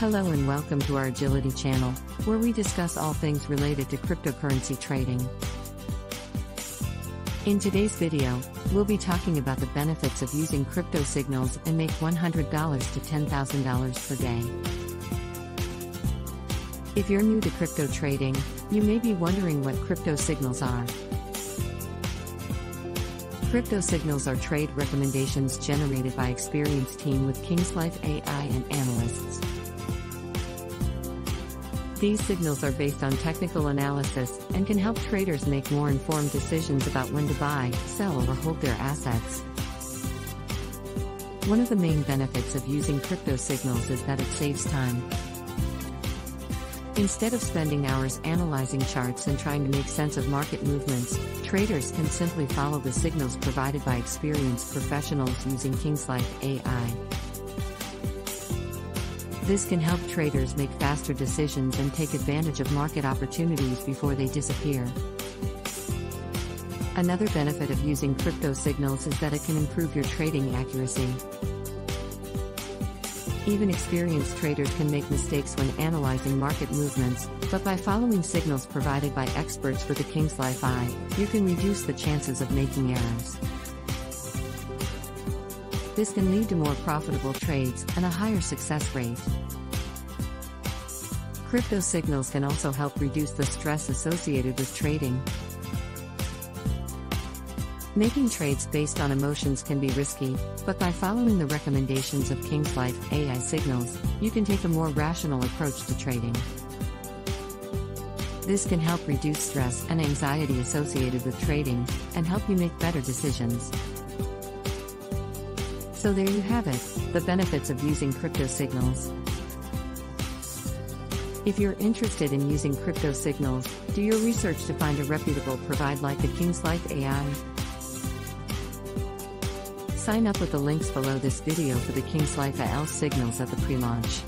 Hello and welcome to our Agility channel, where we discuss all things related to cryptocurrency trading. In today's video, we'll be talking about the benefits of using crypto signals and make $100 to $10,000 per day. If you're new to crypto trading, you may be wondering what crypto signals are. Crypto signals are trade recommendations generated by experienced team with Kingslife AI and analysts. These signals are based on technical analysis and can help traders make more informed decisions about when to buy, sell, or hold their assets. One of the main benefits of using crypto signals is that it saves time. Instead of spending hours analyzing charts and trying to make sense of market movements, traders can simply follow the signals provided by experienced professionals using Kingslife AI. This can help traders make faster decisions and take advantage of market opportunities before they disappear. Another benefit of using crypto signals is that it can improve your trading accuracy. Even experienced traders can make mistakes when analyzing market movements, but by following signals provided by experts with the Kingslife AI, you can reduce the chances of making errors. This can lead to more profitable trades and a higher success rate. Crypto signals can also help reduce the stress associated with trading. Making trades based on emotions can be risky, but by following the recommendations of Kingslife AI signals, you can take a more rational approach to trading. This can help reduce stress and anxiety associated with trading and help you make better decisions. So, there you have it the benefits of using crypto signals. If you're interested in using crypto signals, do your research to find a reputable provider like the Kingslife AI. Sign up with the links below this video for the Kingslife AI signals at the pre-launch.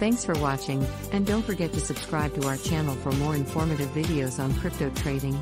Thanks for watching, and don't forget to subscribe to our channel for more informative videos on crypto trading.